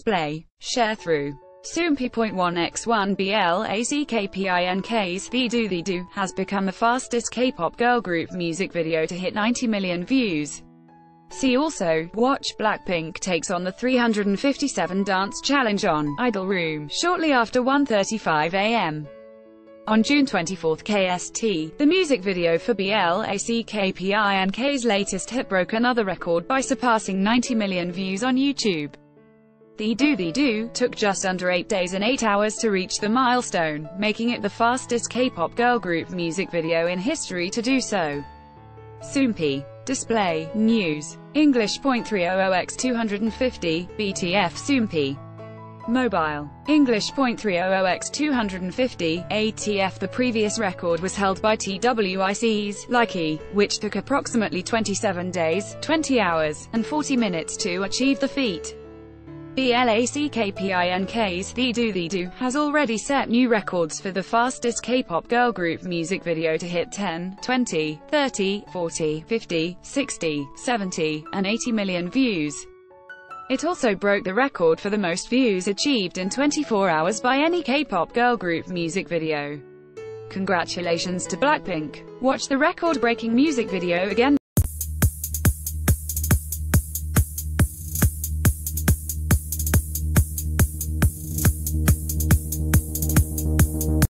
display, share through. Soompi.1x1 BLACKPINK's DDU-DU DDU-DU has become the fastest K-pop girl group music video to hit 90 million views. See also, watch Blackpink takes on the 357 dance challenge on Idol Room shortly after 1.35 am. On June 24 KST, the music video for BLACKPINK's latest hit broke another record by surpassing 90 million views on YouTube. DDU-DU DDU-DU took just under 8 days and 8 hours to reach the milestone, making it the fastest K-pop girl group music video in history to do so. Soompi. Display, News. English .300x250, BTF Soompi. Mobile. English .300x250, ATF The previous record was held by TWICE's Likey, which took approximately 27 days, 20 hours, and 40 minutes to achieve the feat. BLACKPINK's DDU-DU DDU-DU has already set new records for the fastest K-pop girl group music video to hit 10, 20, 30, 40, 50, 60, 70, and 80 million views. It also broke the record for the most views achieved in 24 hours by any K-pop girl group music video. Congratulations to Blackpink. Watch the record-breaking music video again